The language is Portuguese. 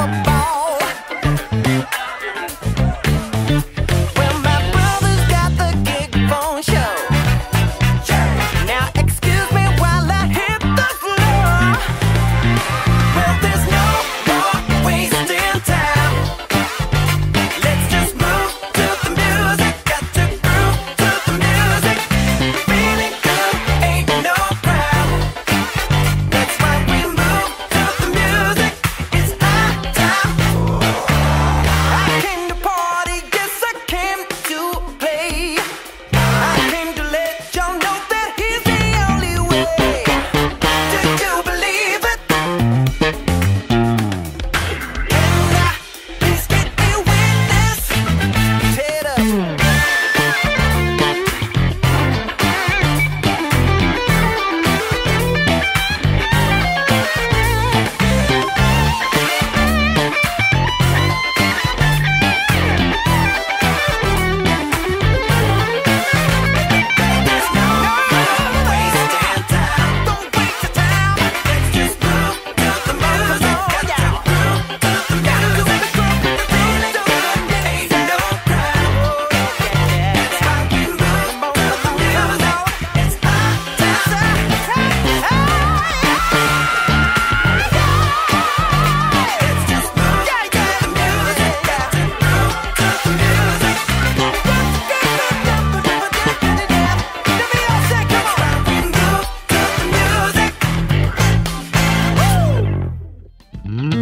up about Mm.